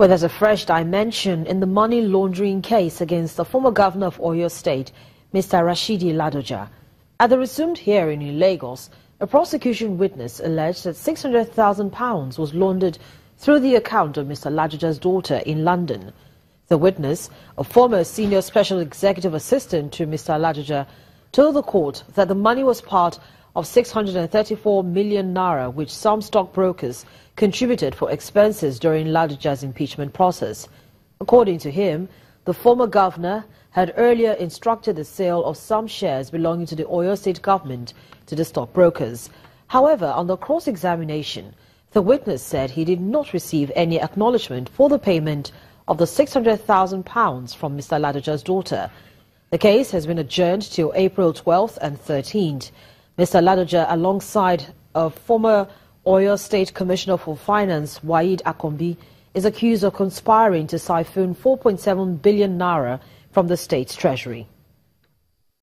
Well, there's a fresh dimension in the money laundering case against the former governor of Oyo State, Mr. Rashidi Ladoja. At the resumed hearing in Lagos, a prosecution witness alleged that 600,000 pounds was laundered through the account of Mr. Ladoja's daughter in London. The witness, a former senior special executive assistant to Mr. Ladoja, told the court that the money was part of 634 million naira which some stockbrokers contributed for expenses during Ladoja's impeachment process. According to him, the former governor had earlier instructed the sale of some shares belonging to the Oyo State government to the stockbrokers. However, on the cross-examination, the witness said he did not receive any acknowledgement for the payment of the 600,000 pounds from Mr. Ladoja's daughter. The case has been adjourned till April 12th and 13th. Mr. Ladoja, alongside a former Oyo State Commissioner for Finance, Waheed Akanbi, is accused of conspiring to siphon 4.7 billion naira from the state's treasury.